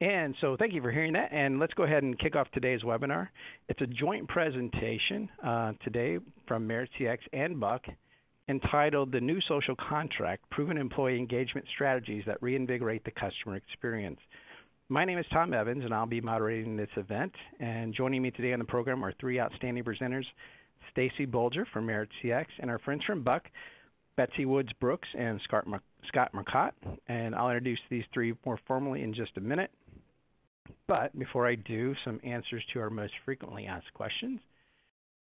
And so thank you for hearing that. And let's go ahead and kick off today's webinar. It's a joint presentation uh, today from MaritzCX and Buck entitled The New Social Contract Proven Employee Engagement Strategies That Reinvigorate the Customer Experience. My name is Tom Evans, and I'll be moderating this event. And joining me today on the program are three outstanding presenters Stacy Bolger from Merit CX, and our friends from Buck, Betsy Woods Brooks and Scott, Scott Marcotte. And I'll introduce these three more formally in just a minute. But before I do, some answers to our most frequently asked questions.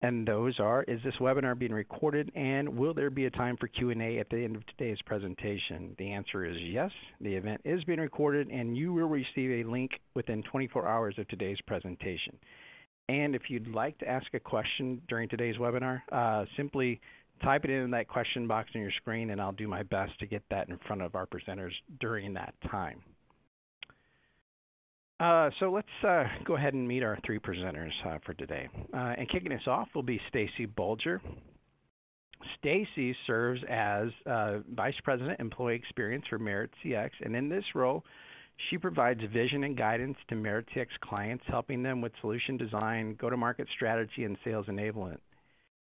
And those are, is this webinar being recorded and will there be a time for Q&A at the end of today's presentation? The answer is yes. The event is being recorded and you will receive a link within 24 hours of today's presentation. And if you'd like to ask a question during today's webinar, uh, simply type it in that question box on your screen and I'll do my best to get that in front of our presenters during that time. Uh, so let's uh, go ahead and meet our three presenters uh, for today. Uh, and kicking us off will be Stacy Bolger. Stacy serves as uh, Vice President Employee Experience for Merit CX, and in this role, she provides vision and guidance to MaritzCX clients, helping them with solution design, go-to-market strategy, and sales enablement.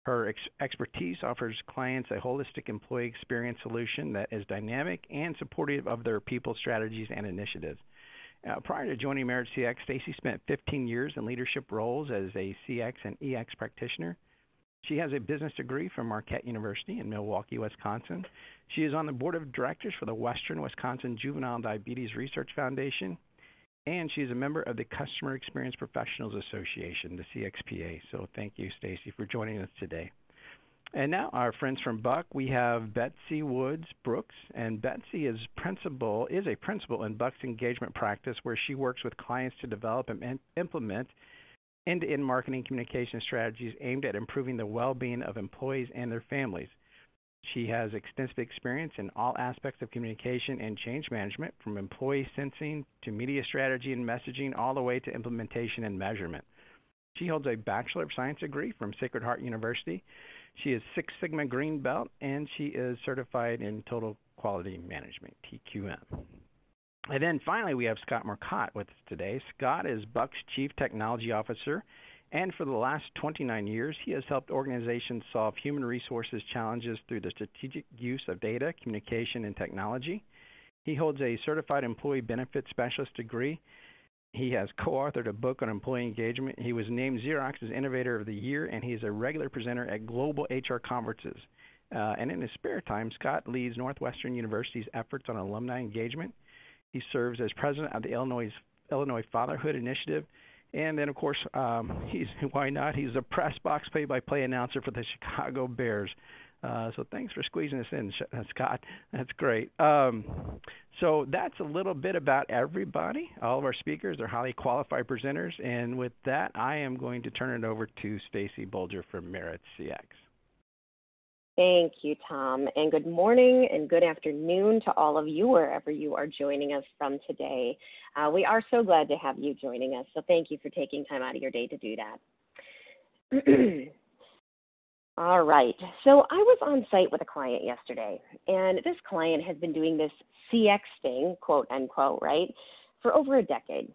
Her ex expertise offers clients a holistic employee experience solution that is dynamic and supportive of their people strategies and initiatives. Uh, prior to joining MaritzCX, Stacy spent 15 years in leadership roles as a CX and EX practitioner. She has a business degree from Marquette University in Milwaukee, Wisconsin. She is on the board of directors for the Western Wisconsin Juvenile Diabetes Research Foundation, and she is a member of the Customer Experience Professionals Association, the CXPA. So thank you, Stacy, for joining us today. And now our friends from Buck, we have Betsy Woods Brooks, and Betsy is principal is a principal in Buck's engagement practice, where she works with clients to develop and implement end-to-end marketing communication strategies aimed at improving the well-being of employees and their families. She has extensive experience in all aspects of communication and change management, from employee sensing to media strategy and messaging, all the way to implementation and measurement. She holds a Bachelor of Science degree from Sacred Heart University she is Six Sigma Green Belt, and she is certified in Total Quality Management, TQM. And then finally, we have Scott Marcotte with us today. Scott is Buck's Chief Technology Officer, and for the last 29 years, he has helped organizations solve human resources challenges through the strategic use of data, communication, and technology. He holds a Certified Employee Benefits Specialist degree he has co-authored a book on employee engagement. He was named Xerox's Innovator of the Year, and he is a regular presenter at global HR conferences. Uh, and in his spare time, Scott leads Northwestern University's efforts on alumni engagement. He serves as president of the Illinois Illinois Fatherhood Initiative, and then of course, um, he's why not? He's a press box play-by-play announcer for the Chicago Bears. Uh, so thanks for squeezing us in, uh, Scott. That's great. Um, so that's a little bit about everybody. All of our speakers are highly qualified presenters, and with that, I am going to turn it over to Stacy Bolger from Merit CX. Thank you, Tom, and good morning and good afternoon to all of you wherever you are joining us from today. Uh, we are so glad to have you joining us, so thank you for taking time out of your day to do that. All right. So I was on site with a client yesterday, and this client has been doing this CX thing, quote unquote, right, for over a decade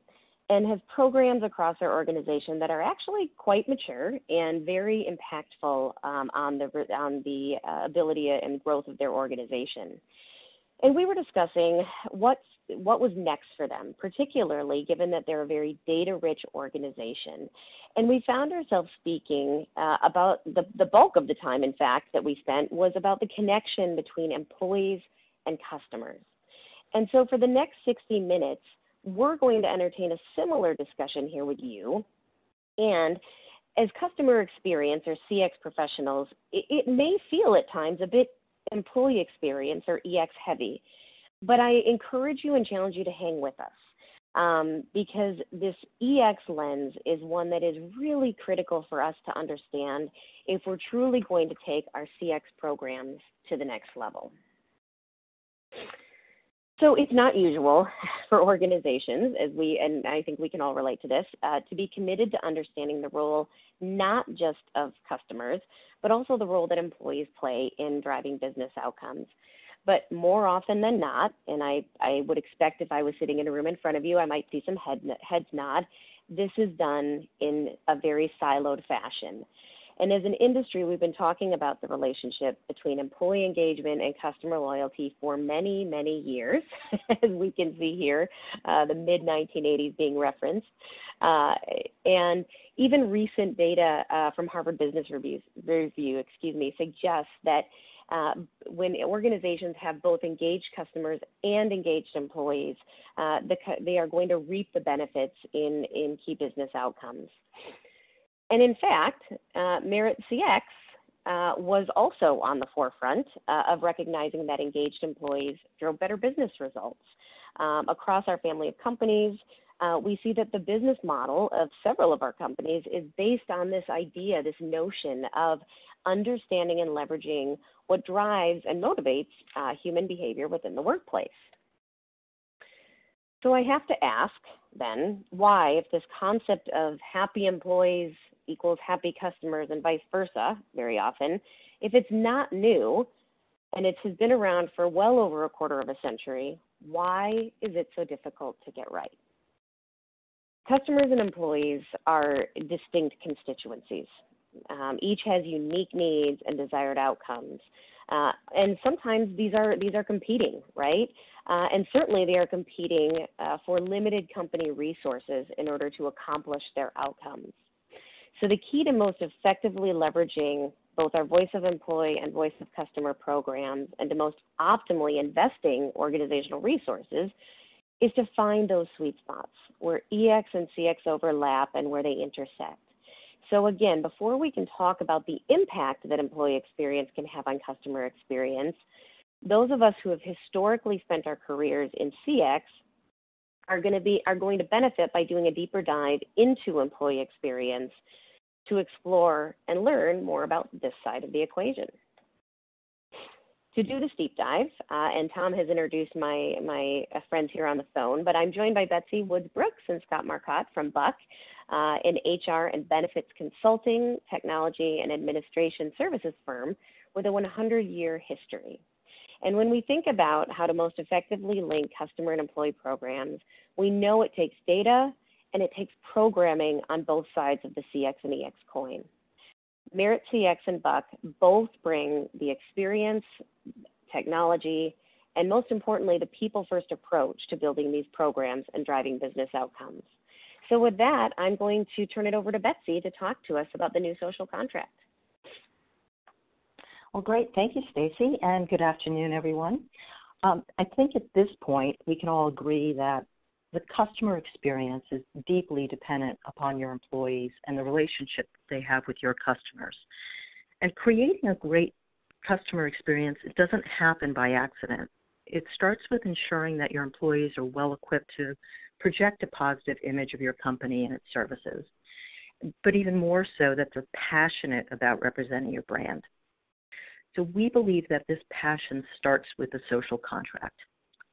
and has programs across their organization that are actually quite mature and very impactful um, on the on the uh, ability and growth of their organization. And we were discussing what's what was next for them, particularly given that they're a very data rich organization. And we found ourselves speaking uh, about the, the bulk of the time, in fact, that we spent was about the connection between employees and customers. And so for the next 60 minutes, we're going to entertain a similar discussion here with you. And as customer experience or CX professionals, it, it may feel at times a bit employee experience or EX heavy. But I encourage you and challenge you to hang with us um, because this EX lens is one that is really critical for us to understand if we're truly going to take our CX programs to the next level. So it's not usual for organizations, as we, and I think we can all relate to this, uh, to be committed to understanding the role not just of customers, but also the role that employees play in driving business outcomes. But more often than not, and I, I would expect if I was sitting in a room in front of you, I might see some head, heads nod. This is done in a very siloed fashion. And as an industry, we've been talking about the relationship between employee engagement and customer loyalty for many, many years, as we can see here, uh, the mid 1980s being referenced. Uh, and even recent data uh, from Harvard Business Review, Review excuse me, suggests that uh, when organizations have both engaged customers and engaged employees, uh, the, they are going to reap the benefits in, in key business outcomes. And in fact, uh, Merit CX uh, was also on the forefront uh, of recognizing that engaged employees drove better business results. Um, across our family of companies, uh, we see that the business model of several of our companies is based on this idea, this notion of understanding and leveraging what drives and motivates uh, human behavior within the workplace. So I have to ask then why, if this concept of happy employees equals happy customers and vice versa very often, if it's not new and it has been around for well over a quarter of a century, why is it so difficult to get right? Customers and employees are distinct constituencies. Um, each has unique needs and desired outcomes. Uh, and sometimes these are these are competing, right? Uh, and certainly they are competing uh, for limited company resources in order to accomplish their outcomes. So the key to most effectively leveraging both our voice of employee and voice of customer programs and to most optimally investing organizational resources is to find those sweet spots where EX and CX overlap and where they intersect. So again, before we can talk about the impact that employee experience can have on customer experience, those of us who have historically spent our careers in CX are going to be are going to benefit by doing a deeper dive into employee experience to explore and learn more about this side of the equation. To do this deep dive, uh, and Tom has introduced my, my uh, friends here on the phone, but I'm joined by Betsy Woods Brooks and Scott Marcotte from Buck, uh, an HR and benefits consulting, technology, and administration services firm with a 100 year history. And when we think about how to most effectively link customer and employee programs, we know it takes data, and it takes programming on both sides of the CX and EX coin. Merit CX and Buck both bring the experience, technology, and most importantly, the people first approach to building these programs and driving business outcomes. So, with that, I'm going to turn it over to Betsy to talk to us about the new social contract. Well, great. Thank you, Stacy, and good afternoon, everyone. Um, I think at this point, we can all agree that the customer experience is deeply dependent upon your employees and the relationship they have with your customers. And creating a great customer experience it doesn't happen by accident. It starts with ensuring that your employees are well equipped to project a positive image of your company and its services, but even more so that they're passionate about representing your brand. So we believe that this passion starts with the social contract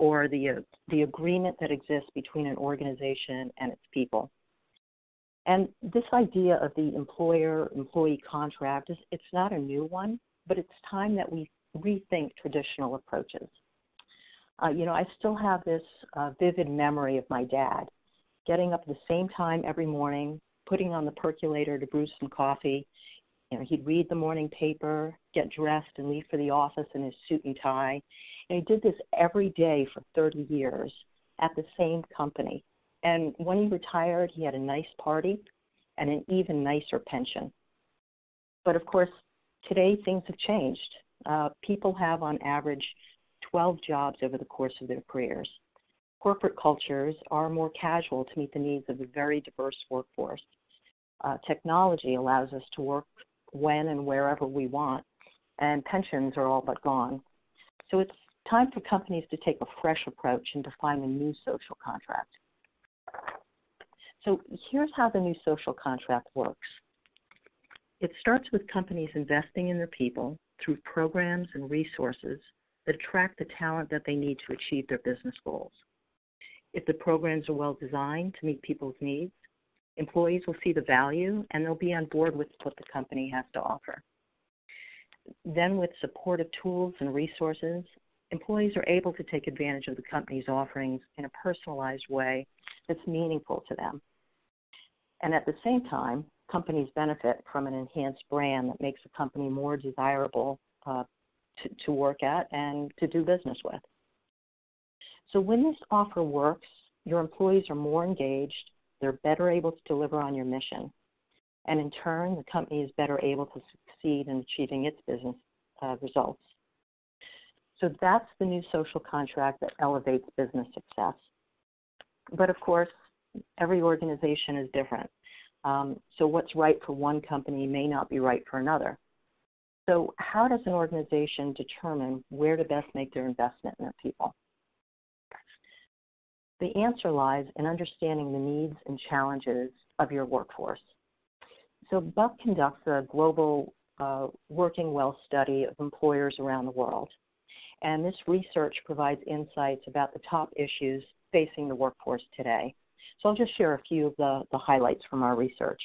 or the, the agreement that exists between an organization and its people. And this idea of the employer employee contract is it's not a new one, but it's time that we rethink traditional approaches. Uh, you know, I still have this uh, vivid memory of my dad getting up at the same time every morning, putting on the percolator to brew some coffee. You know, he'd read the morning paper, get dressed, and leave for the office in his suit and tie. And he did this every day for 30 years at the same company. And when he retired, he had a nice party and an even nicer pension. But of course, today things have changed. Uh, people have, on average, 12 jobs over the course of their careers. Corporate cultures are more casual to meet the needs of a very diverse workforce. Uh, technology allows us to work when and wherever we want, and pensions are all but gone. So it's time for companies to take a fresh approach and define a new social contract. So here's how the new social contract works. It starts with companies investing in their people through programs and resources that attract the talent that they need to achieve their business goals. If the programs are well designed to meet people's needs, employees will see the value and they'll be on board with what the company has to offer. Then, with supportive tools and resources, employees are able to take advantage of the company's offerings in a personalized way that's meaningful to them. And at the same time, companies benefit from an enhanced brand that makes a company more desirable uh, to, to work at and to do business with. So when this offer works, your employees are more engaged, they're better able to deliver on your mission, and in turn, the company is better able to succeed in achieving its business uh, results. So that's the new social contract that elevates business success. But of course, every organization is different. Um, so what's right for one company may not be right for another. So how does an organization determine where to best make their investment in their people? The answer lies in understanding the needs and challenges of your workforce. So Buck conducts a global uh, working well study of employers around the world. And this research provides insights about the top issues facing the workforce today. So I'll just share a few of the, the highlights from our research.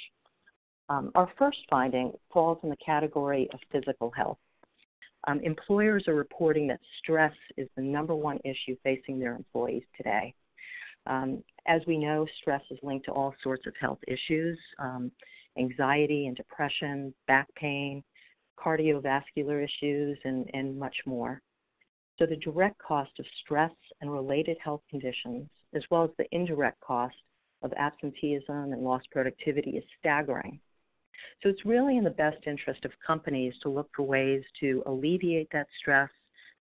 Um, our first finding falls in the category of physical health. Um, employers are reporting that stress is the number one issue facing their employees today. Um, as we know, stress is linked to all sorts of health issues um, anxiety and depression, back pain, cardiovascular issues, and, and much more. So, the direct cost of stress and related health conditions, as well as the indirect cost of absenteeism and lost productivity, is staggering. So, it's really in the best interest of companies to look for ways to alleviate that stress,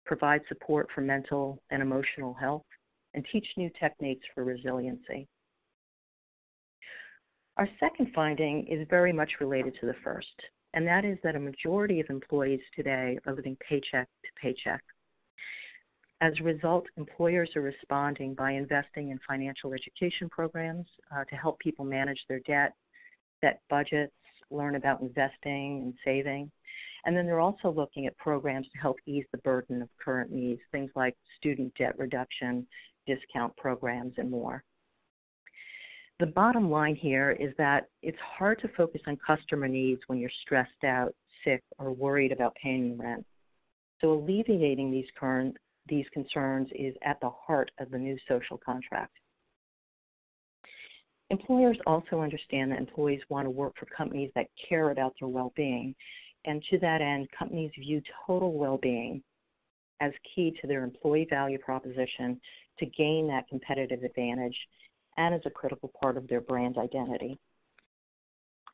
provide support for mental and emotional health, and teach new techniques for resiliency. Our second finding is very much related to the first, and that is that a majority of employees today are living paycheck to paycheck. As a result, employers are responding by investing in financial education programs uh, to help people manage their debt, set budgets, learn about investing and saving. And then they're also looking at programs to help ease the burden of current needs, things like student debt reduction, discount programs, and more. The bottom line here is that it's hard to focus on customer needs when you're stressed out, sick, or worried about paying rent. So alleviating these current these concerns is at the heart of the new social contract. Employers also understand that employees want to work for companies that care about their well-being, and to that end, companies view total well-being as key to their employee value proposition to gain that competitive advantage and as a critical part of their brand identity.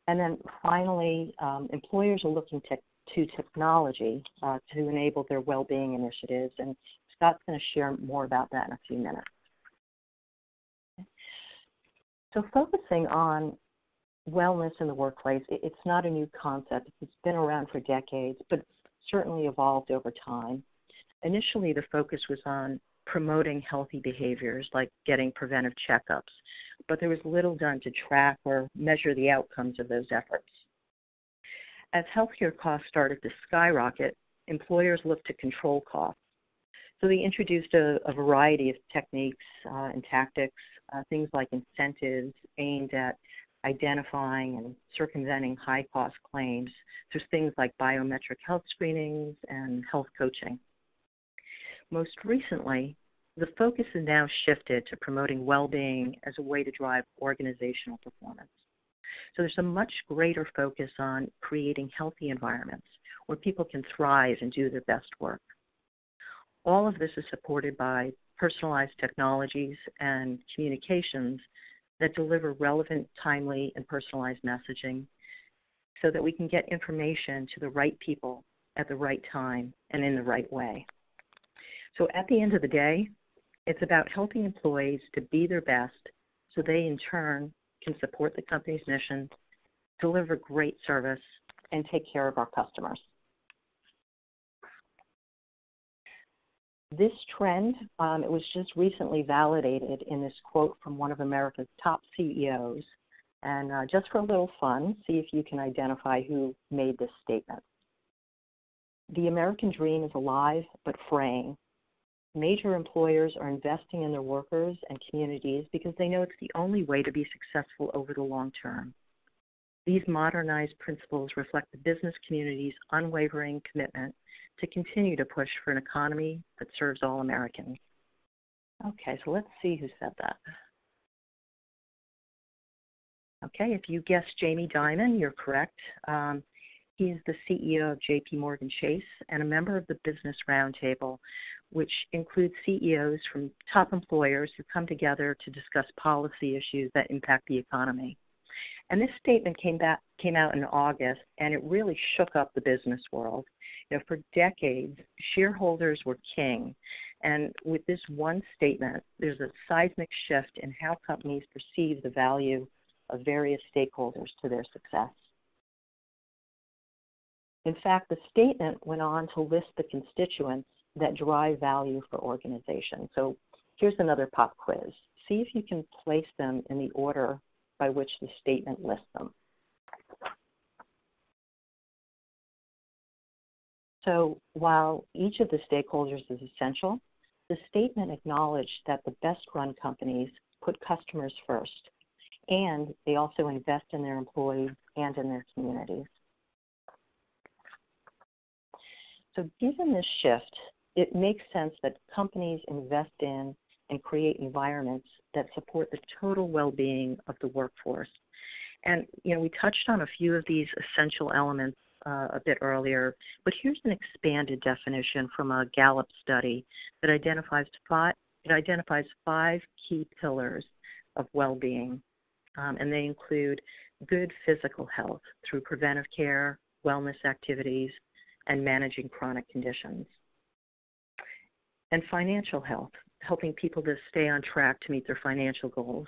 And then finally, um, employers are looking to, to technology uh, to enable their well-being initiatives, and Scott's going to share more about that in a few minutes. So focusing on wellness in the workplace, it's not a new concept. It's been around for decades, but certainly evolved over time. Initially, the focus was on promoting healthy behaviors like getting preventive checkups, but there was little done to track or measure the outcomes of those efforts. As healthcare costs started to skyrocket, employers looked to control costs. So they introduced a, a variety of techniques uh, and tactics, uh, things like incentives aimed at identifying and circumventing high cost claims through things like biometric health screenings and health coaching. Most recently, the focus has now shifted to promoting well being as a way to drive organizational performance. So there's a much greater focus on creating healthy environments where people can thrive and do their best work. All of this is supported by personalized technologies and communications that deliver relevant, timely, and personalized messaging so that we can get information to the right people at the right time and in the right way. So at the end of the day, it's about helping employees to be their best so they in turn can support the company's mission, deliver great service, and take care of our customers. This trend, um, it was just recently validated in this quote from one of America's top CEOs. And uh, just for a little fun, see if you can identify who made this statement. The American dream is alive but fraying. Major employers are investing in their workers and communities because they know it's the only way to be successful over the long term. These modernized principles reflect the business community's unwavering commitment to continue to push for an economy that serves all Americans. Okay, so let's see who said that. Okay, if you guessed Jamie Dimon, you're correct. Um, he is the CEO of JP Morgan Chase and a member of the Business Roundtable, which includes CEOs from top employers who come together to discuss policy issues that impact the economy. And this statement came back came out in August, and it really shook up the business world. You know, for decades, shareholders were king, and with this one statement, there's a seismic shift in how companies perceive the value of various stakeholders to their success. In fact, the statement went on to list the constituents that drive value for organizations. So here's another pop quiz. See if you can place them in the order by which the statement lists them. So while each of the stakeholders is essential, the statement acknowledged that the best run companies put customers first, and they also invest in their employees and in their communities. So given this shift, it makes sense that companies invest in and create environments that support the total well-being of the workforce. And you know, we touched on a few of these essential elements uh, a bit earlier, but here's an expanded definition from a Gallup study that identifies five, it identifies five key pillars of well-being, um, and they include good physical health through preventive care, wellness activities, and managing chronic conditions, and financial health helping people to stay on track to meet their financial goals,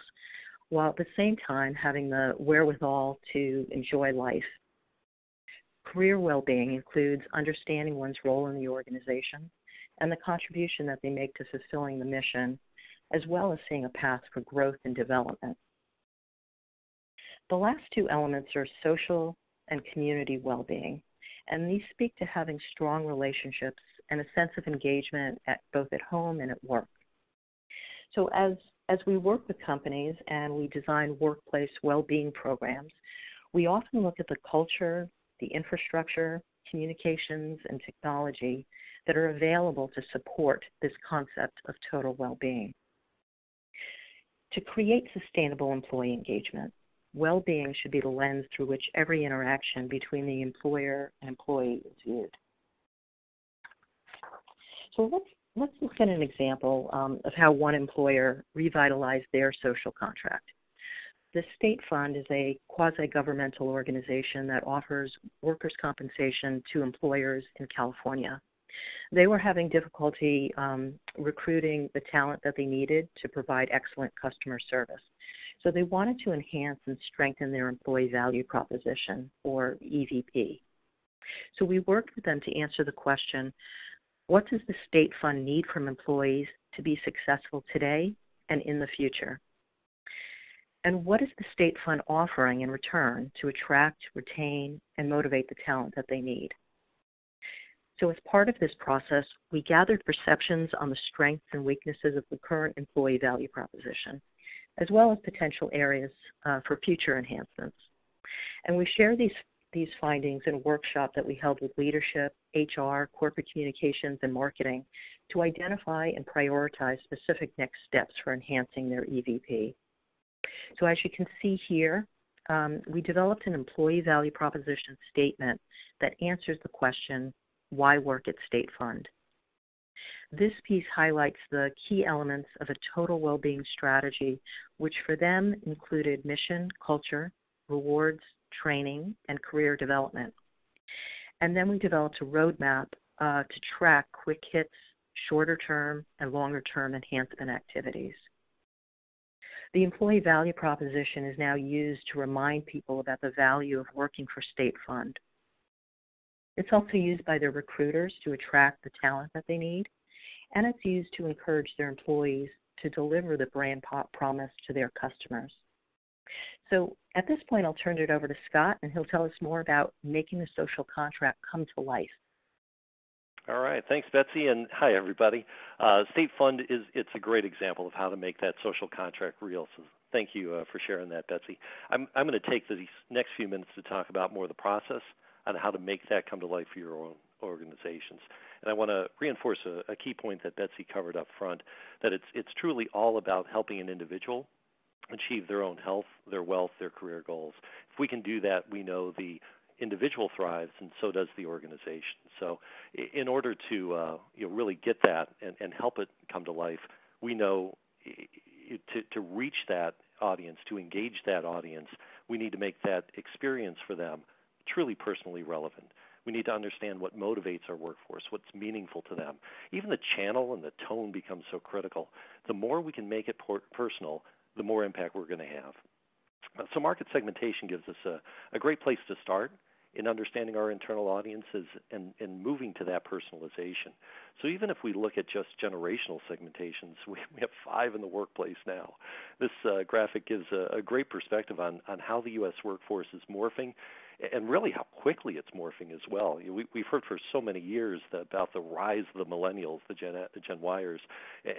while at the same time having the wherewithal to enjoy life. Career well being includes understanding one's role in the organization and the contribution that they make to fulfilling the mission, as well as seeing a path for growth and development. The last two elements are social and community well being, and these speak to having strong relationships and a sense of engagement at both at home and at work. So as as we work with companies and we design workplace well-being programs, we often look at the culture, the infrastructure, communications, and technology that are available to support this concept of total well-being. To create sustainable employee engagement, well-being should be the lens through which every interaction between the employer and employee is viewed. So let's let's look at an example um, of how one employer revitalized their social contract. The State Fund is a quasi governmental organization that offers workers' compensation to employers in California. They were having difficulty um, recruiting the talent that they needed to provide excellent customer service. So they wanted to enhance and strengthen their employee value proposition, or EVP. So we worked with them to answer the question what does the state fund need from employees to be successful today and in the future? And what is the state fund offering in return to attract, retain, and motivate the talent that they need? So, as part of this process, we gathered perceptions on the strengths and weaknesses of the current employee value proposition, as well as potential areas uh, for future enhancements. And we share these these findings in a workshop that we held with leadership, HR, corporate communications, and marketing to identify and prioritize specific next steps for enhancing their EVP. So, as you can see here, um, we developed an employee value proposition statement that answers the question why work at State Fund? This piece highlights the key elements of a total well being strategy, which for them included mission, culture, rewards, training, and career development. And then we developed a roadmap uh, to track quick hits, shorter term, and longer term enhancement activities. The employee value proposition is now used to remind people about the value of working for State Fund. It's also used by their recruiters to attract the talent that they need, and it's used to encourage their employees to deliver the brand promise to their customers. So at this point, I'll turn it over to Scott, and he'll tell us more about making the social contract come to life. All right, thanks, Betsy, and hi everybody. Uh, State Fund is it's a great example of how to make that social contract real. So thank you uh, for sharing that, Betsy. I'm I'm going to take these next few minutes to talk about more of the process on how to make that come to life for your own organizations. And I want to reinforce a, a key point that Betsy covered up front that it's, it's truly all about helping an individual achieve their own health, their wealth, their career goals. If we can do that, we know the individual thrives, and so does the organization. So, in order to uh, you know really get that and, and help it come to life, we know to to reach that audience, to engage that audience, we need to make that experience for them truly personally relevant. We need to understand what motivates our workforce, what's meaningful to them. Even the channel and the tone becomes so critical. The more we can make it personal, the more impact we're going to have. So, market segmentation gives us a, a great place to start in understanding our internal audiences and, and moving to that personalization. So even if we look at just generational segmentations, we, we have five in the workplace now. This uh, graphic gives a, a great perspective on, on how the U.S. workforce is morphing and really how quickly it's morphing as well. We, we've heard for so many years about the rise of the millennials, the Gen, Gen Yers,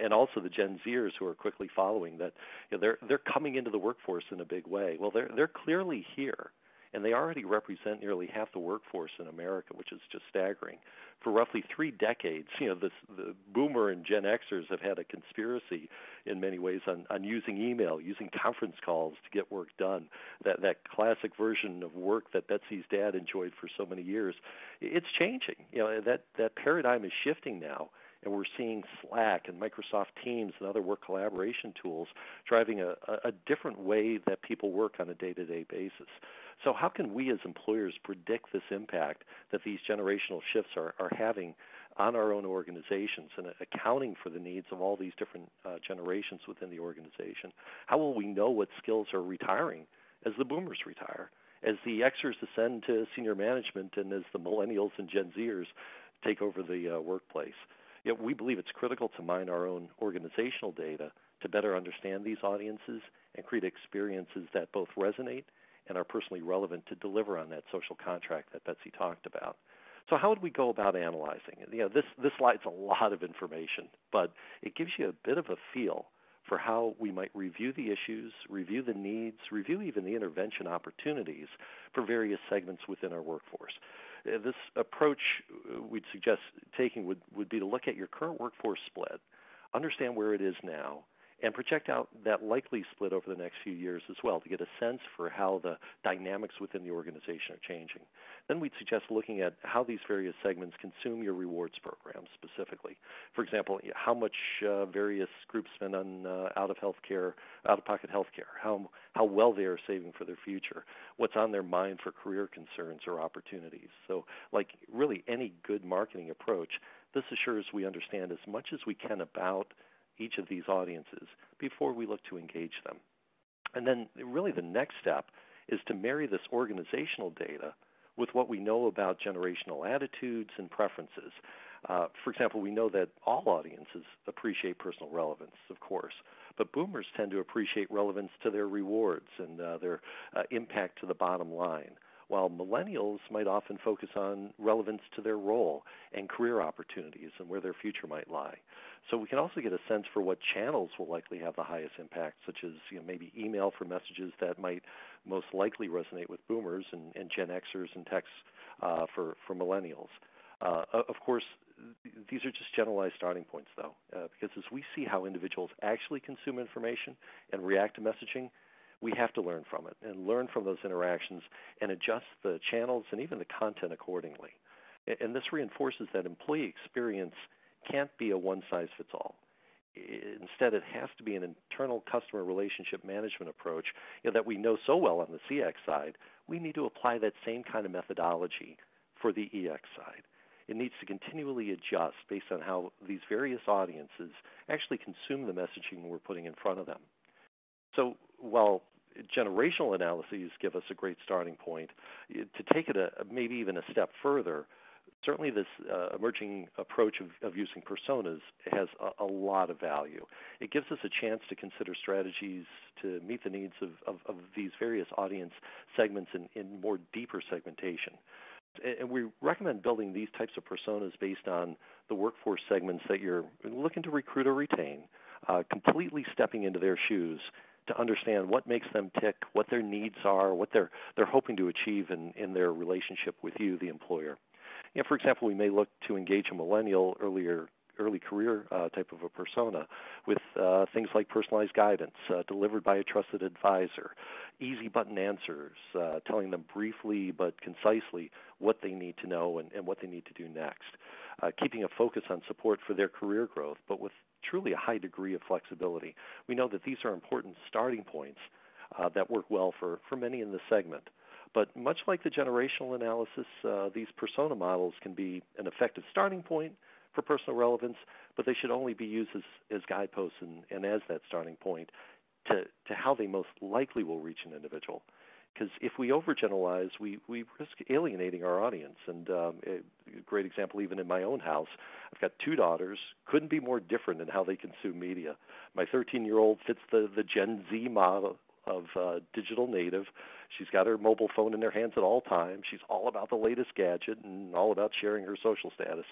and also the Gen Zers who are quickly following. That you know, they're they're coming into the workforce in a big way. Well, they're they're clearly here and they already represent nearly half the workforce in America, which is just staggering. For roughly three decades, you know, this, the Boomer and Gen Xers have had a conspiracy in many ways on, on using email, using conference calls to get work done. That that classic version of work that Betsy's dad enjoyed for so many years, it's changing. You know, that that paradigm is shifting now and we're seeing Slack and Microsoft Teams and other work collaboration tools driving a, a different way that people work on a day-to-day basis. So, how can we as employers predict this impact that these generational shifts are, are having on our own organizations and accounting for the needs of all these different uh, generations within the organization? How will we know what skills are retiring as the boomers retire? As the Xers ascend to senior management and as the millennials and Gen Zers take over the uh, workplace. Yet we believe it's critical to mine our own organizational data to better understand these audiences and create experiences that both resonate and are personally relevant to deliver on that social contract that Betsy talked about. So how would we go about analyzing it? You know, this this slide's a lot of information, but it gives you a bit of a feel for how we might review the issues, review the needs, review even the intervention opportunities for various segments within our workforce. Uh, this approach uh, we'd suggest taking would, would be to look at your current workforce split, understand where it is now, and project out that likely split over the next few years as well to get a sense for how the dynamics within the organization are changing. Then we'd suggest looking at how these various segments consume your rewards programs specifically. For example, how much uh, various groups spend on uh, out of healthcare, out of pocket healthcare, how how well they are saving for their future, what's on their mind for career concerns or opportunities. So, like really any good marketing approach, this assures we understand as much as we can about each of these audiences before we look to engage them. And then, really, the next step is to marry this organizational data with what we know about generational attitudes and preferences. Uh, for example, we know that all audiences appreciate personal relevance, of course, but boomers tend to appreciate relevance to their rewards and uh, their uh, impact to the bottom line while millennials might often focus on relevance to their role and career opportunities and where their future might lie. So we can also get a sense for what channels will likely have the highest impact, such as you know, maybe email for messages that might most likely resonate with boomers and, and Gen Xers and texts uh, for, for millennials. Uh, of course, these are just generalized starting points, though, uh, because as we see how individuals actually consume information and react to messaging, we have to learn from it and learn from those interactions and adjust the channels and even the content accordingly. And this reinforces that employee experience can't be a one size fits all. Instead, it has to be an internal customer relationship management approach you know, that we know so well on the CX side. We need to apply that same kind of methodology for the EX side. It needs to continually adjust based on how these various audiences actually consume the messaging we're putting in front of them. So while generational analyses give us a great starting point, to take it a, maybe even a step further, certainly this uh, emerging approach of, of, using personas has a, a, lot of value. It gives us a chance to consider strategies to meet the needs of, of, of these various audience segments in, in, more deeper segmentation. And we recommend building these types of personas based on the workforce segments that you're looking to recruit or retain, uh, completely stepping into their shoes to understand what makes them tick, what their needs are, what they're they're hoping to achieve in, in their relationship with you, the employer. You know, for example, we may look to engage a millennial earlier early career uh, type of a persona with uh, things like personalized guidance uh, delivered by a trusted advisor, easy button answers, uh, telling them briefly but concisely what they need to know and, and what they need to do next, uh, keeping a focus on support for their career growth, but with truly a high degree of flexibility. We know that these are important starting points uh, that work well for, for many in the segment. But much like the generational analysis, uh, these persona models can be an effective starting point for personal relevance, but they should only be used as, as guideposts and, and as that starting point to, to how they most likely will reach an individual. Because if we overgeneralize, we, we risk alienating our audience. And um, a great example, even in my own house, I've got two daughters, couldn't be more different in how they consume media. My 13 year old fits the, the Gen Z model of uh, digital native. She's got her mobile phone in her hands at all times. She's all about the latest gadget and all about sharing her social status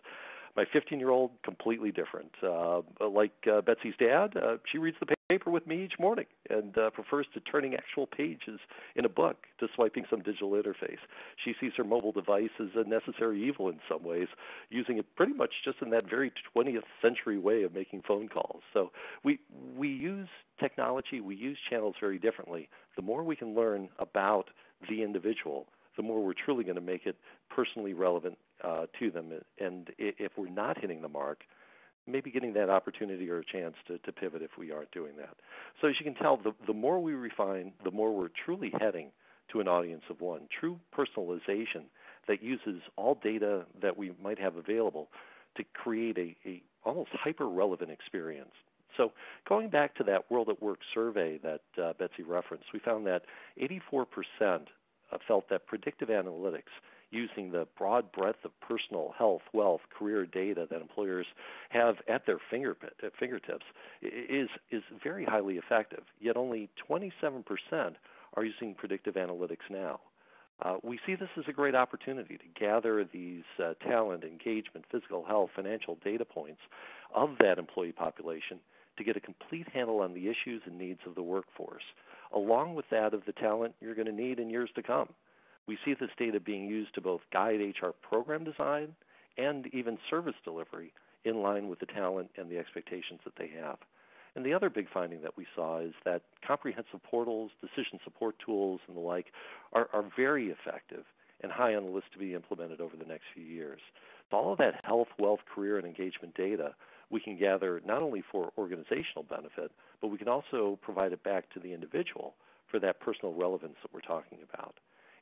my 15 year old completely different uh, like uh, betsy's dad uh, she reads the paper with me each morning and uh, prefers to turning actual pages in a book to swiping some digital interface. She sees her mobile device as a necessary evil in some ways using it pretty much just in that very 20th century way of making phone calls. So we we use technology we use channels very differently. The more we can learn about the individual the more we're truly going to make it personally relevant uh, to them. And if we're not hitting the mark, maybe getting that opportunity or a chance to, to pivot if we aren't doing that. So as you can tell, the, the more we refine, the more we're truly heading to an audience of one. True personalization that uses all data that we might have available to create a, a almost hyper relevant experience. So going back to that World at Work survey that uh, Betsy referenced, we found that 84% felt that predictive analytics using the broad breadth of personal health, wealth, career data that employers have at their fingertips is is very highly effective. Yet only 27% are using predictive analytics now. Uh, we see this as a great opportunity to gather these uh, talent, engagement, physical health, financial data points of that employee population to get a complete handle on the issues and needs of the workforce, along with that of the talent you're going to need in years to come. We see this data being used to both guide HR program design and even service delivery in line with the talent and the expectations that they have. And the other big finding that we saw is that comprehensive portals, decision support tools, and the like are, are very effective and high on the list to be implemented over the next few years. So all of that health, wealth, career, and engagement data we can gather not only for organizational benefit, but we can also provide it back to the individual for that personal relevance that we're talking about.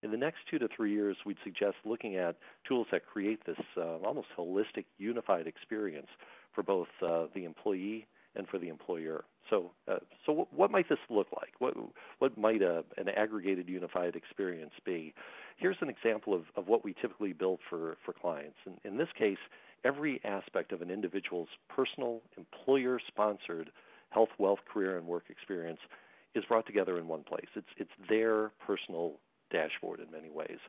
In the next two to three years, we'd suggest looking at tools that create this uh, almost holistic, unified experience for both uh, the employee and for the employer. So, uh, so what might this look like? What, what might a, an aggregated, unified experience be? Here's an example of, of what we typically build for, for clients. In, in this case, every aspect of an individual's personal, employer sponsored health, wealth, career, and work experience is brought together in one place. It's, it's their personal dashboard in many ways.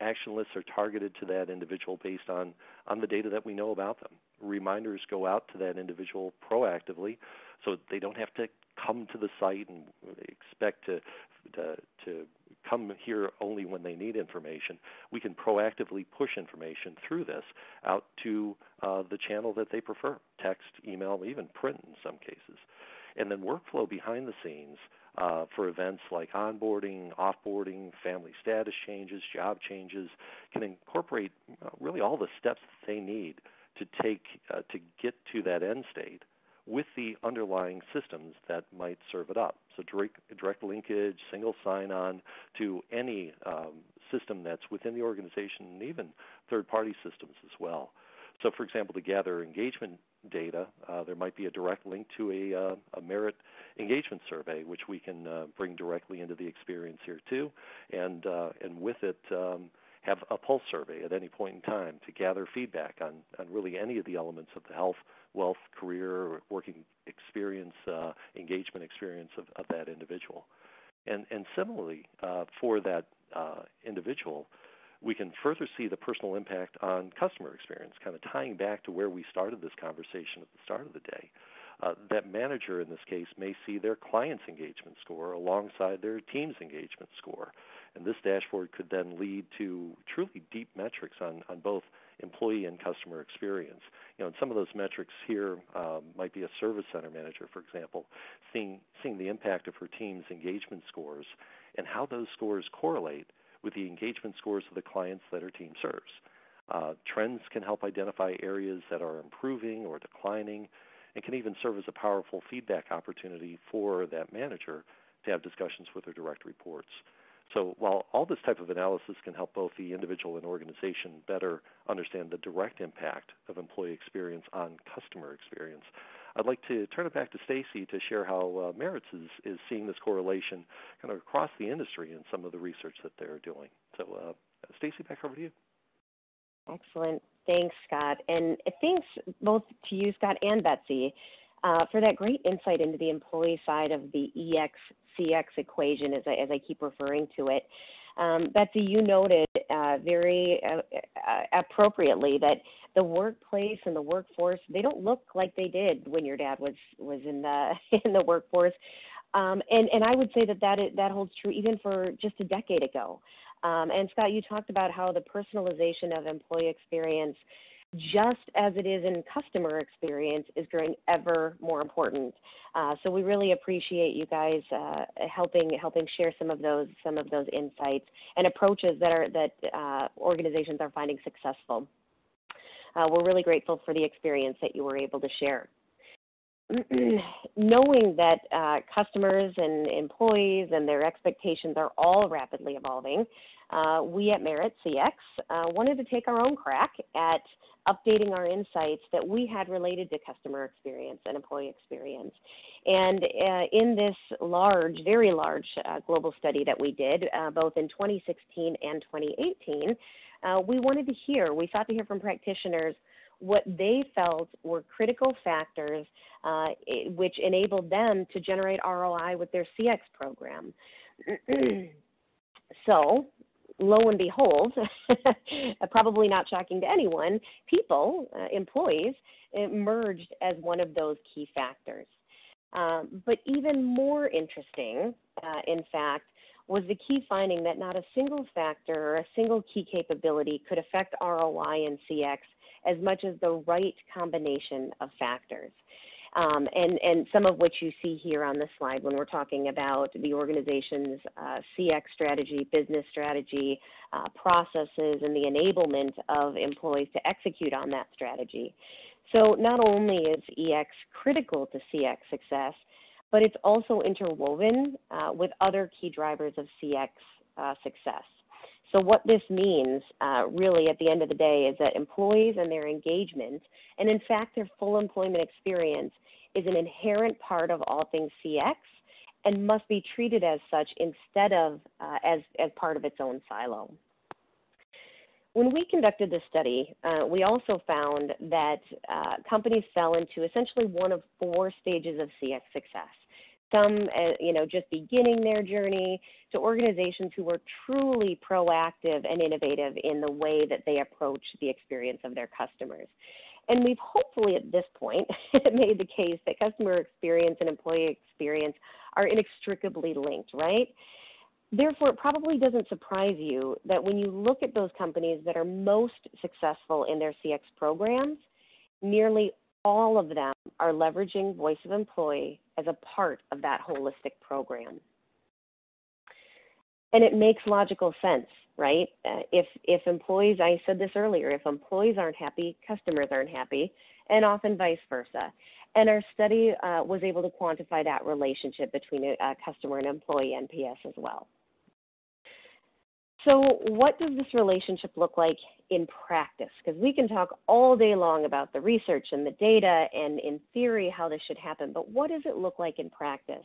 Action lists are targeted to that individual based on, on the data that we know about them. Reminders go out to that individual proactively so they don't have to come to the site and expect to, to, to come here only when they need information. We can proactively push information through this out to uh, the channel that they prefer text, email, even print in some cases. And then workflow behind the scenes uh, for events like onboarding, offboarding, family status changes, job changes, can incorporate uh, really all the steps that they need to take uh, to get to that end state with the underlying systems that might serve it up. So direct, direct linkage, single sign-on to any um, system that's within the organization, and even third-party systems as well. So, for example, to gather engagement data, uh, there might be a direct link to a, uh, a Maritz engagement survey, which we can uh, bring directly into the experience here too, and uh, and with it um, have a pulse survey at any point in time to gather feedback on on really any of the elements of the health, wealth, career, working experience, uh, engagement experience of, of that individual, and and similarly uh, for that individual we can further see the personal impact on customer experience, kind of tying back to where we started this conversation at the start of the day. Uh, that manager in this case may see their client's engagement score alongside their team's engagement score. And this dashboard could then lead to truly deep metrics on, on both employee and customer experience. You know, and some of those metrics here um, might be a service center manager, for example, seeing seeing the impact of her team's engagement scores and how those scores correlate with the engagement scores of the clients that her team serves. Uh, trends can help identify areas that are improving or declining, and can even serve as a powerful feedback opportunity for that manager to have discussions with their direct reports. So while all this type of analysis can help both the individual and organization better understand the direct impact of employee experience on customer experience, I'd like to turn it back to Stacy to share how uh, Maritz is, is seeing this correlation kind of across the industry and some of the research that they're doing. So, uh, Stacy, back over to you. Excellent. Thanks, Scott. And thanks both to you, Scott, and Betsy, uh, for that great insight into the employee side of the EXCX equation, as I, as I keep referring to it. Um, Betsy, you noted uh, very uh, uh, appropriately that the workplace and the workforce they don't look like they did when your dad was was in the in the workforce, um, and and I would say that that that holds true even for just a decade ago. Um, and Scott, you talked about how the personalization of employee experience just as it is in customer experience, is growing ever more important. Uh, so we really appreciate you guys uh, helping helping share some of those some of those insights and approaches that are that uh, organizations are finding successful. Uh, we're really grateful for the experience that you were able to share. Knowing that uh, customers and employees and their expectations are all rapidly evolving, uh, we at Merit CX wanted to take our own crack at updating our insights that we had related to customer experience and employee experience. And uh, in this large, very large uh, global study that we did, uh, both in 2016 and 2018, uh, we wanted to hear, we sought to hear from practitioners what they felt were critical factors uh, which enabled them to generate ROI with their CX program. so, lo and behold, probably not shocking to anyone, people, uh, employees, emerged as one of those key factors. Um, but even more interesting, uh, in fact, was the key finding that not a single factor or a single key capability could affect ROI and CX as much as the right combination of factors um, and, and some of which you see here on the slide when we're talking about the organization's uh, CX strategy, business strategy, uh, processes, and the enablement of employees to execute on that strategy. So not only is EX critical to CX success, but it's also interwoven uh, with other key drivers of CX uh, success. So, what this means, uh, really, at the end of the day, is that employees and their engagement, and in fact, their full employment experience, is an inherent part of all things CX and must be treated as such instead of uh, as, as part of its own silo. When we conducted this study, uh, we also found that uh, companies fell into essentially one of four stages of CX success. Some, uh, you know, just beginning their journey to organizations who were truly proactive and innovative in the way that they approach the experience of their customers. And we've hopefully at this point made the case that customer experience and employee experience are inextricably linked, right? Therefore, it probably doesn't surprise you that when you look at those companies that are most successful in their CX programs, nearly all of them are leveraging voice of employee as a part of that holistic program. And it makes logical sense right? Uh, if if employees, I said this earlier, if employees aren't happy, customers aren't happy, and often vice versa. And our study uh, was able to quantify that relationship between a, a customer and employee NPS as well. So, what does this relationship look like in practice? Because we can talk all day long about the research and the data and, in theory, how this should happen, but what does it look like in practice?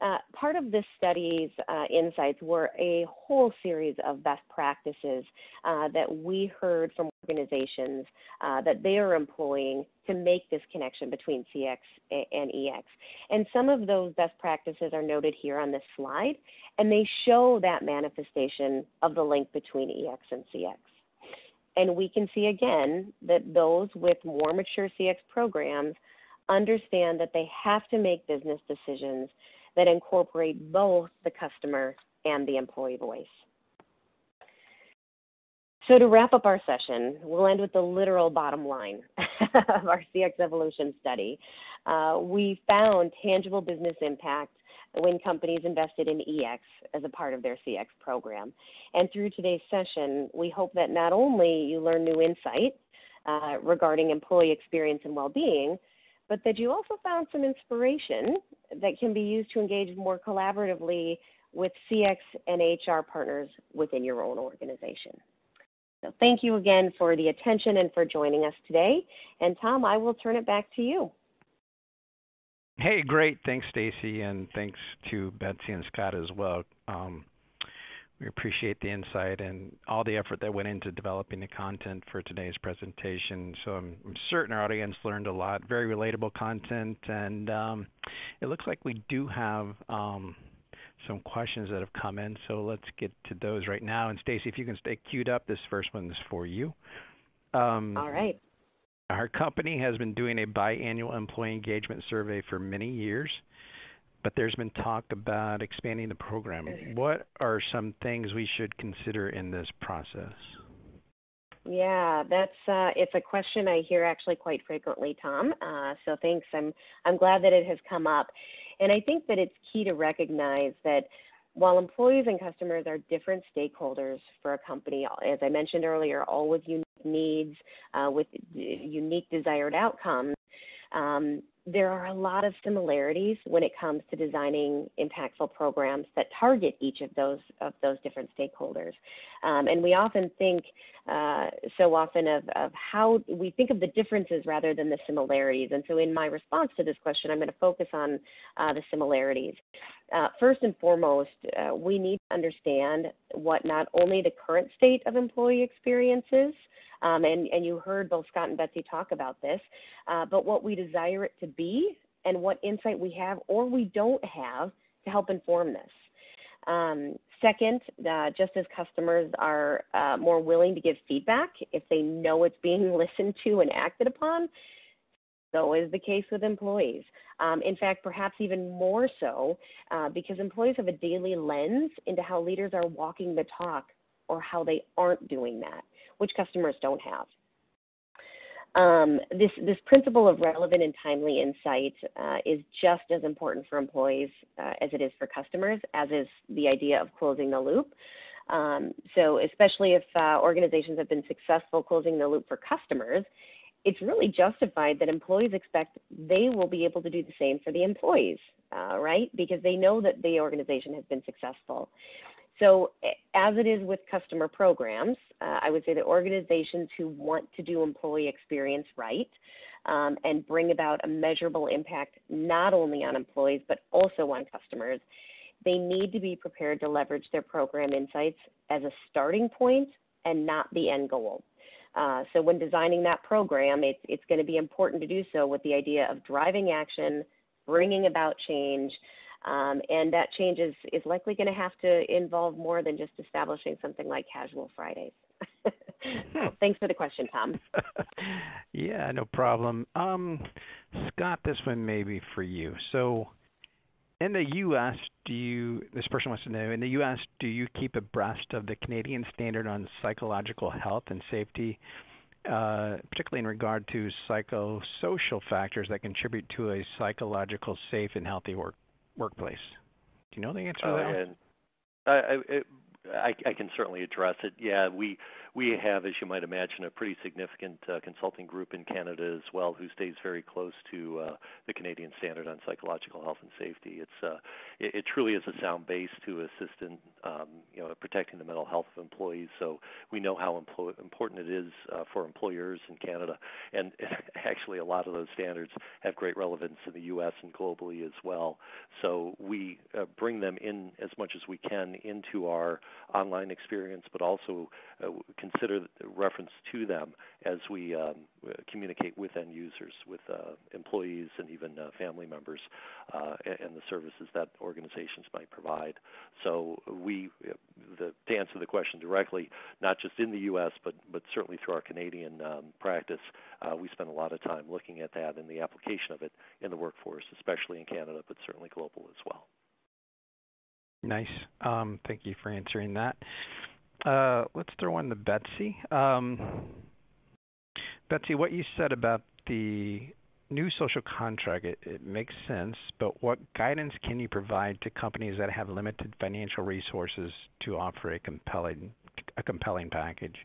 Uh, part of this study's uh, insights were a whole series of best practices uh, that we heard from organizations uh, that they are employing to make this connection between CX and EX. And some of those best practices are noted here on this slide, and they show that manifestation of the link between EX and CX. And we can see again that those with more mature CX programs understand that they have to make business decisions that incorporate both the customer and the employee voice. So, to wrap up our session, we'll end with the literal bottom line of our CX Evolution study. Uh, we found tangible business impact when companies invested in EX as a part of their CX program. And through today's session, we hope that not only you learn new insight uh, regarding employee experience and well being, but that you also found some inspiration that can be used to engage more collaboratively with CX and HR partners within your own organization. So thank you again for the attention and for joining us today. And Tom, I will turn it back to you. Hey, great. Thanks, Stacy, and thanks to Betsy and Scott as well. Um, we appreciate the insight and all the effort that went into developing the content for today's presentation. So I'm, I'm certain our audience learned a lot. Very relatable content, and um, it looks like we do have um, some questions that have come in. So let's get to those right now. And Stacy, if you can stay queued up, this first one is for you. Um, all right. Our company has been doing a biannual employee engagement survey for many years, but there's been talk about expanding the program. What are some things we should consider in this process? Yeah, that's uh, it's a question I hear actually quite frequently, Tom. Uh, so thanks. I'm I'm glad that it has come up, and I think that it's key to recognize that while employees and customers are different stakeholders for a company, as I mentioned earlier, all with unique needs, uh, with unique desired outcomes, um, there are a lot of similarities when it comes to designing impactful programs that target each of those of those different stakeholders. Um, and we often think uh, so often of, of how we think of the differences rather than the similarities. And so, in my response to this question, I'm going to focus on uh, the similarities. Uh, first and foremost, uh, we need understand what not only the current state of employee experience is, um, and, and you heard both Scott and Betsy talk about this, uh, but what we desire it to be and what insight we have or we don't have to help inform this. Um, second, uh, just as customers are uh, more willing to give feedback if they know it's being listened to and acted upon, so is the case with employees. Um, in fact, perhaps even more so uh, because employees have a daily lens into how leaders are walking the talk or how they aren't doing that, which customers don't have. Um, this, this principle of relevant and timely insight uh, is just as important for employees uh, as it is for customers, as is the idea of closing the loop. Um, so, especially if uh, organizations have been successful closing the loop for customers, it's really justified that employees expect they will be able to do the same for the employees, uh, right? Because they know that the organization has been successful. So, as it is with customer programs, uh, I would say that organizations who want to do employee experience right um, and bring about a measurable impact not only on employees but also on customers, they need to be prepared to leverage their program insights as a starting point and not the end goal. Uh, so, when designing that program, it's, it's going to be important to do so with the idea of driving action, bringing about change, um, and that change is, is likely going to have to involve more than just establishing something like casual Fridays. Hmm. Thanks for the question, Tom. yeah, no problem. Um, Scott, this one may be for you. So, in the U.S., do you? This person wants to know. In the U.S., do you keep abreast of the Canadian standard on psychological health and safety, uh, particularly in regard to psychosocial factors that contribute to a psychological safe and healthy work workplace? Do you know the answer to that? Oh, and I, I, I, I can certainly address it. Yeah, we we have, as you might imagine, a pretty significant uh, consulting group in Canada as well, who stays very close to uh, the Canadian standard on psychological health and safety. It's uh, it, it truly is a sound base to assist in um, you know protecting the mental health of employees. So we know how important it is uh, for employers in Canada, and actually a lot of those standards have great relevance in the U.S. and globally as well. So we uh, bring them in as much as we can into our online experience, but also uh, consider reference to them as we um, communicate with end users, with uh, employees, and even uh, family members, uh, and the services that organizations might provide. So we, the, to answer the question directly, not just in the U.S. but but certainly through our Canadian um, practice, uh, we spend a lot of time looking at that and the application of it in the workforce, especially in Canada, but certainly global as well. Nice. Um, thank you for answering that. Uh, let's throw one to Betsy. Um, Betsy, what you said about the new social contract, it, it makes sense, but what guidance can you provide to companies that have limited financial resources to offer a compelling a compelling package?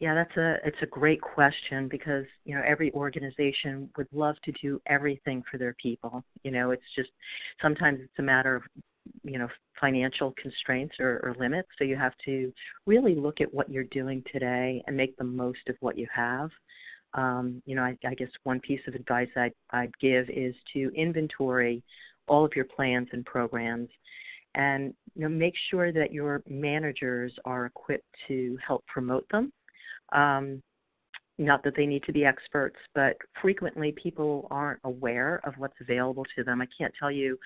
Yeah, that's a it's a great question because you know every organization would love to do everything for their people. You know, it's just sometimes it's a matter of you know financial constraints or, or limits. So you have to really look at what you're doing today and make the most of what you have. Um, you know, I, I guess one piece of advice I'd, I'd give is to inventory all of your plans and programs and you know, make sure that your managers are equipped to help promote them. Um, not that they need to be experts, but frequently people aren't aware of what's available to them. I can't tell you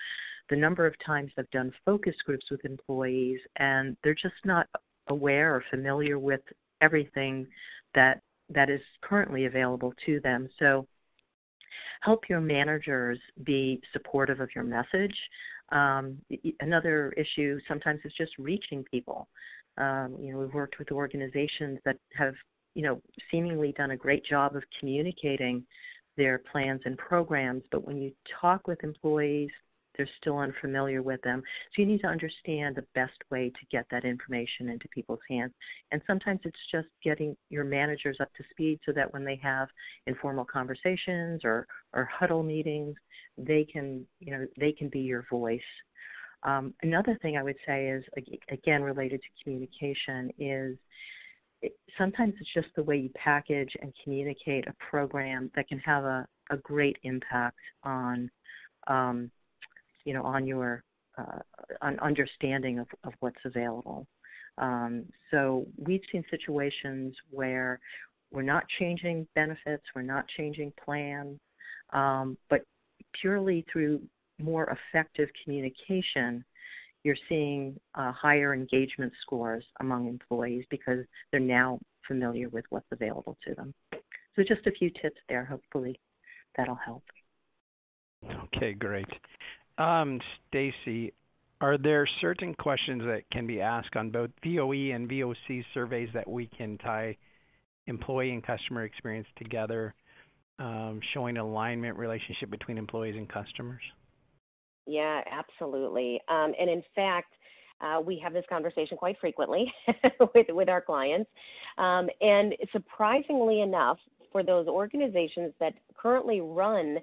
the number of times I've done focus groups with employees and they're just not aware or familiar with everything that that is currently available to them. So help your managers be supportive of your message. Um, another issue sometimes is just reaching people. Um, you know, we've worked with organizations that have, you know, seemingly done a great job of communicating their plans and programs, but when you talk with employees, they're still unfamiliar with them. So you need to understand the best way to get that information into people's hands. And sometimes it's just getting your managers up to speed so that when they have informal conversations or, or huddle meetings, they can, you know, they can be your voice. Um, another thing I would say is, again, related to communication, is sometimes it's just the way you package and communicate a program that can have a, a great impact on um, you know, on your uh, on understanding of, of what's available. Um, so we've seen situations where we're not changing benefits, we're not changing plans, um, but purely through more effective communication, you're seeing uh, higher engagement scores among employees because they're now familiar with what's available to them. So just a few tips there. Hopefully, that'll help. Okay, great. Um, Stacy, are there certain questions that can be asked on both VOE and VOC surveys that we can tie employee and customer experience together, um, showing alignment relationship between employees and customers? Yeah, absolutely. Um, and in fact, uh, we have this conversation quite frequently with, with our clients. Um, and surprisingly enough, for those organizations that currently run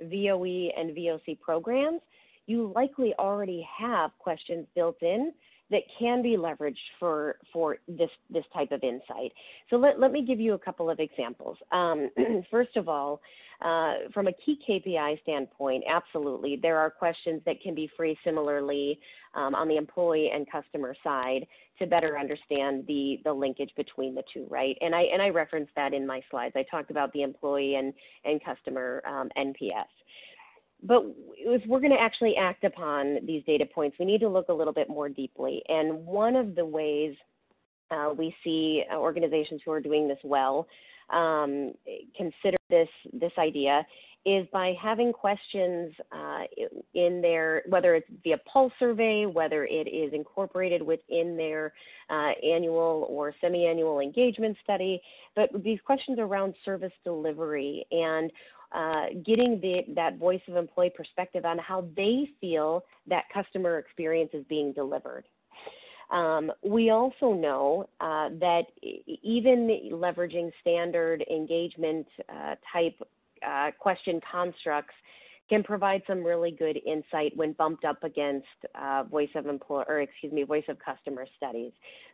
VOE and VOC programs, you likely already have questions built in that can be leveraged for for this this type of insight. So let, let me give you a couple of examples. Um, first of all, uh, from a key KPI standpoint, absolutely, there are questions that can be free similarly um, on the employee and customer side to better understand the the linkage between the two, right? And I and I referenced that in my slides. I talked about the employee and and customer um, NPS but if we're going to actually act upon these data points, we need to look a little bit more deeply. And one of the ways uh, we see organizations who are doing this well um, consider this this idea is by having questions uh, in their, whether it's via pulse survey, whether it is incorporated within their uh, annual or semi-annual engagement study, but these questions around service delivery and uh, getting the, that voice of employee perspective on how they feel that customer experience is being delivered. Um, we also know uh, that even leveraging standard engagement uh, type uh, question constructs can provide some really good insight when bumped up against uh, voice of employer, or excuse me, voice of customer studies.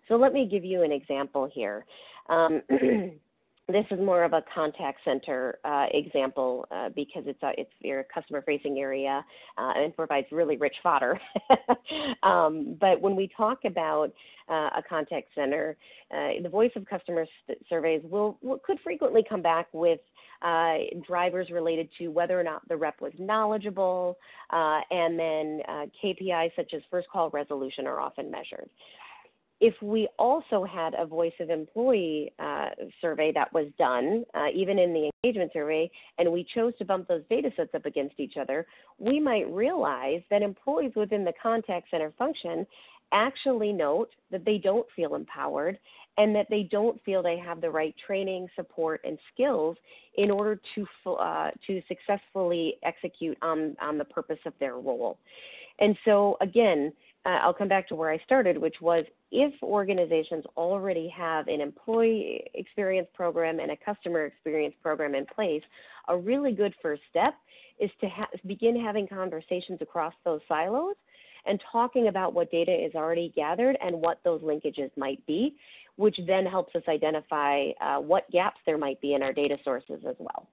So let me give you an example here. Um, this is more of a contact center uh, example uh, because it's a, it's your customer facing area uh, and provides really rich fodder. um, but when we talk about uh, a contact center, uh, the voice of customer st- surveys will, will, could frequently come back with uh, drivers related to whether or not the rep was knowledgeable, and then KPIs such as first call resolution are often measured if we also had a voice of employee uh, survey that was done, uh, even in the engagement survey, and we chose to bump those data sets up against each other, we might realize that employees within the contact center function actually note that they don't feel empowered and that they don't feel they have the right training, support, and skills in order to uh, to successfully execute on on the purpose of their role. And so again, uh, I'll come back to where I started, which was if organizations already have an employee experience program and a customer experience program in place, a really good first step is to ha- begin having conversations across those silos and talking about what data is already gathered and what those linkages might be, which then helps us identify uh, what gaps there might be in our data sources as well.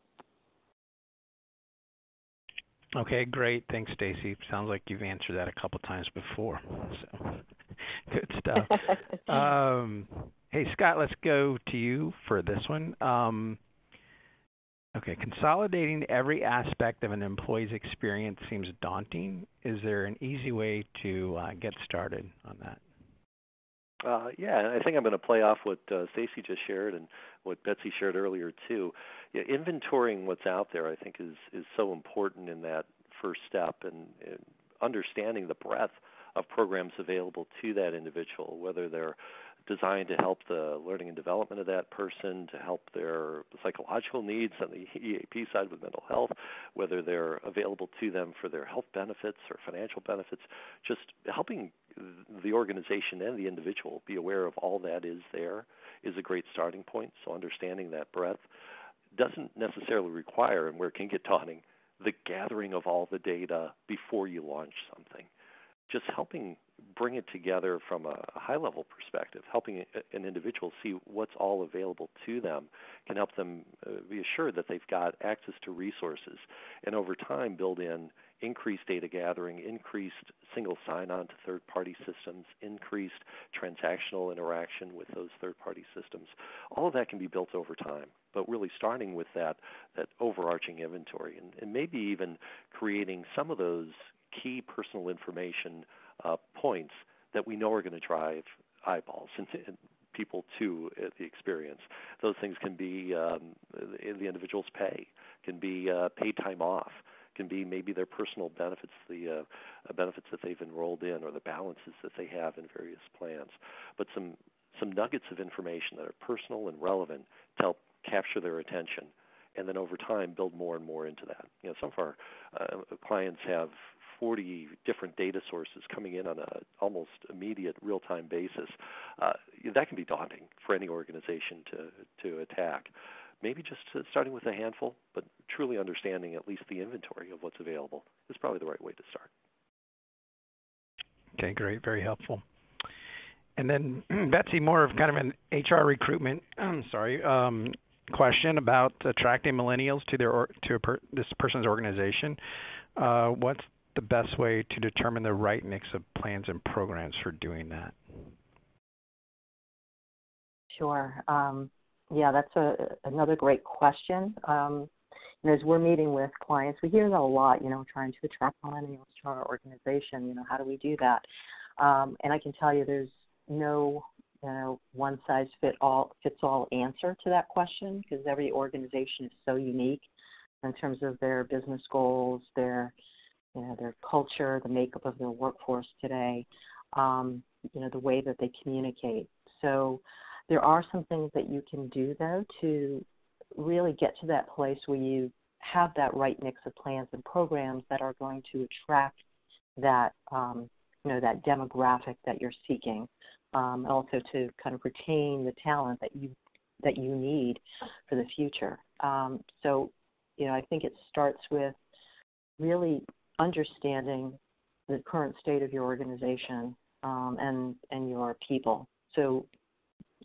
Okay, great. Thanks, Stacy. Sounds like you've answered that a couple times before. So good stuff. um, hey, Scott, let's go to you for this one. Um, Okay, consolidating every aspect of an employee's experience seems daunting. Is there an easy way to uh, get started on that? Uh, yeah, I think I'm going to play off what uh, Stacy just shared and what Betsy shared earlier too. Yeah, inventorying what's out there, I think, is is so important in that first step, and, and understanding the breadth of programs available to that individual, whether they're designed to help the learning and development of that person, to help their psychological needs on the EAP side with mental health, whether they're available to them for their health benefits or financial benefits, just helping the organization and the individual be aware of all that is there is a great starting point. So understanding that breadth doesn't necessarily require, and where it can get daunting, the gathering of all the data before you launch something. Just helping bring it together from a high level perspective, helping an individual see what's all available to them can help them uh, be assured that they've got access to resources and over time build in increased data gathering, increased single sign on to third party systems, increased transactional interaction with those third party systems. All of that can be built over time, but really starting with that, that overarching inventory and, and maybe even creating some of those key personal information uh, points that we know are going to drive eyeballs and, and people to uh, the experience. Those things can be um, the individual's pay, can be uh, paid time off, can be maybe their personal benefits, the uh, benefits that they've enrolled in, or the balances that they have in various plans. But some some nuggets of information that are personal and relevant to help capture their attention, and then over time build more and more into that. You know, some of our uh, clients have 40 different data sources coming in on a almost immediate real-time basis, uh, that can be daunting for any organization to to attack. Maybe just starting with a handful, but truly understanding at least the inventory of what's available is probably the right way to start. Okay, great, very helpful. And then Betsy, more of kind of an HR recruitment, I'm sorry, um, question about attracting millennials to their or, to per, this person's organization. Uh, what's the best way to determine the right mix of plans and programs for doing that? Sure. Um, yeah, that's a, another great question. Um, and as we're meeting with clients, we hear that a lot, you know, trying to attract millennials to our organization. You know, how do we do that? Um, and I can tell you there's no know, one size fit all fits all answer to that question because every organization is so unique in terms of their business goals, their you know, their culture, the makeup of their workforce today, um, you know, the way that they communicate. So there are some things that you can do though to really get to that place where you have that right mix of plans and programs that are going to attract that um, you know that demographic that you're seeking, um, and also to kind of retain the talent that you that you need for the future. Um, so, you know, I think it starts with really understanding the current state of your organization um, and and your people. So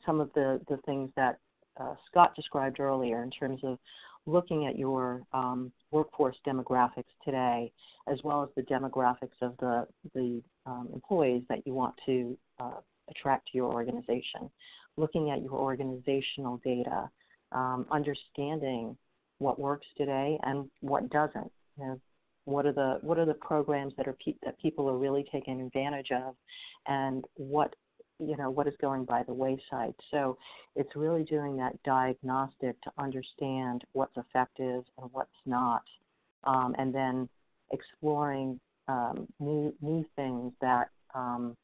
some of the the things that uh, Scott described earlier in terms of looking at your um, workforce demographics today, as well as the demographics of the the um, employees that you want to uh, attract to your organization, looking at your organizational data, um, understanding what works today and what doesn't. You know, what are the what are the programs that are pe- that people are really taking advantage of, and what you know what is going by the wayside. So it's really doing that diagnostic to understand what's effective and what's not, um, and then exploring um, new new things that um,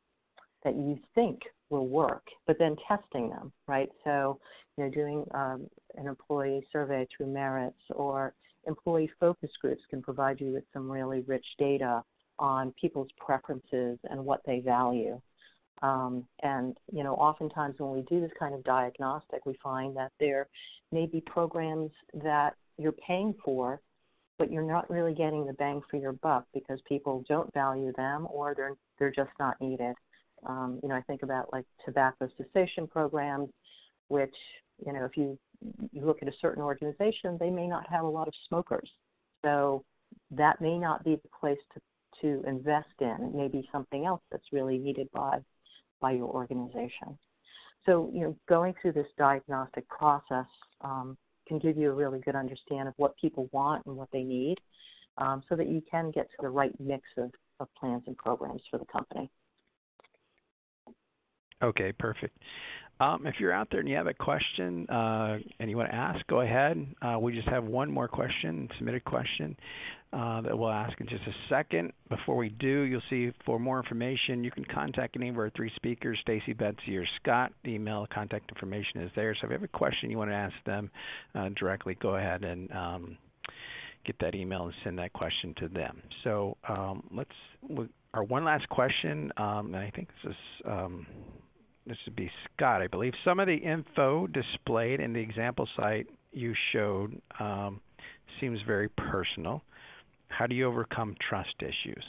that you think will work, but then testing them, right? So, you know, doing um, an employee survey through Maritz or employee focus groups can provide you with some really rich data on people's preferences and what they value. Um, and you know, oftentimes when we do this kind of diagnostic, we find that there may be programs that you're paying for, but you're not really getting the bang for your buck because people don't value them or they're they're just not needed. Um, you know, I think about like tobacco cessation programs, which you know, if you you look at a certain organization, they may not have a lot of smokers, so that may not be the place to to invest in. It may be something else that's really needed by by your organization. So, you know, going through this diagnostic process um, can give you a really good understanding of what people want and what they need, um, so that you can get to the right mix of, of plans and programs for the company. Okay, perfect. Um, if you're out there and you have a question uh, and you want to ask, go ahead. Uh, we just have one more question, submitted question, uh, that we'll ask in just a second. Before we do, you'll see for more information, you can contact any of our three speakers, Stacy, Betsy, or Scott. The email contact information is there. So if you have a question you want to ask them uh, directly, go ahead and um, get that email and send that question to them. So um, let's, our one last question, um, I think this is um, this would be Scott, I believe. Some of the info displayed in the example site you showed um, seems very personal. How do you overcome trust issues?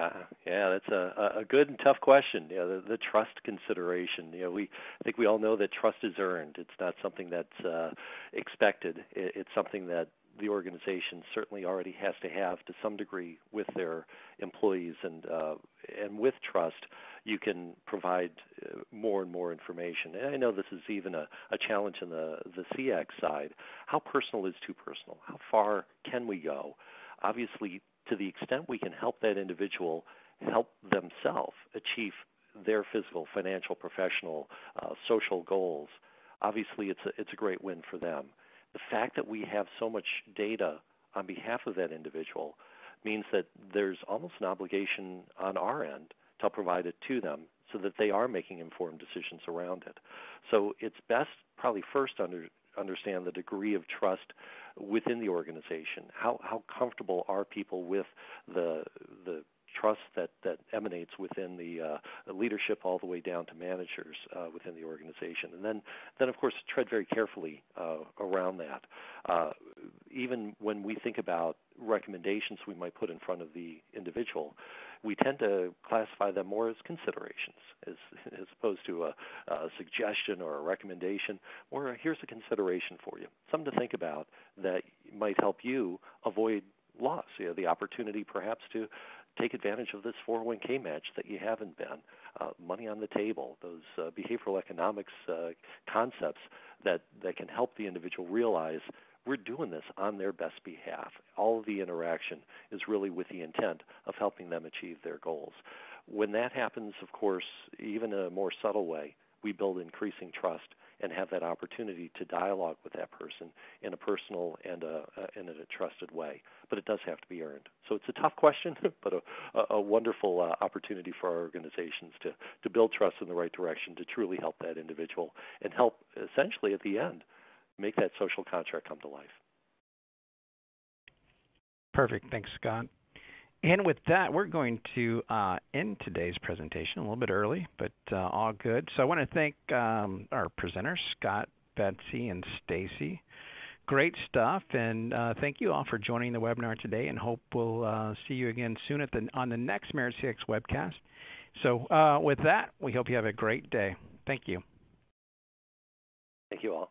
Uh, yeah, that's a, a good and tough question. Yeah, the, the trust consideration. You know, we I think we all know that trust is earned. It's not something that's uh, expected. It, it's something that the organization certainly already has to have to some degree with their employees, and uh, and with trust, you can provide uh, more and more information. And I know this is even a, a challenge in the the CX side. How personal is too personal? How far can we go? Obviously, to the extent we can help that individual help themselves achieve their physical, financial, professional, uh, social goals, obviously it's a, it's a great win for them. The fact that we have so much data on behalf of that individual means that there's almost an obligation on our end to provide it to them so that they are making informed decisions around it. So it's best probably first under understand the degree of trust within the organization. How how comfortable are people with the the trust that that emanates within the uh, leadership all the way down to managers uh, within the organization, and then then of course tread very carefully uh, around that. Even when we think about recommendations we might put in front of the individual, we tend to classify them more as considerations, as, as opposed to a, a suggestion or a recommendation, or here's a consideration for you, something to think about that might help you avoid loss, you know, the opportunity perhaps to take advantage of this 401k match that you haven't been, uh, money on the table, those uh, behavioral economics uh, concepts that, that can help the individual realize we're doing this on their best behalf. All of the interaction is really with the intent of helping them achieve their goals. When that happens, of course, even in a more subtle way, we build increasing trust and have that opportunity to dialogue with that person in a personal and a, a, in a trusted way. But it does have to be earned. So it's a tough question, but a, a wonderful uh, opportunity for our organizations to, to build trust in the right direction to truly help that individual and help essentially at the end make that social contract come to life. Perfect. Thanks, Scott. And with that, we're going to uh, end today's presentation a little bit early, but uh, all good. So I want to thank um, our presenters, Scott, Betsy, and Stacy. Great stuff, and uh, thank you all for joining the webinar today. And hope we'll uh, see you again soon at the on the next MaritzCX webcast. So uh, with that, we hope you have a great day. Thank you. Thank you all.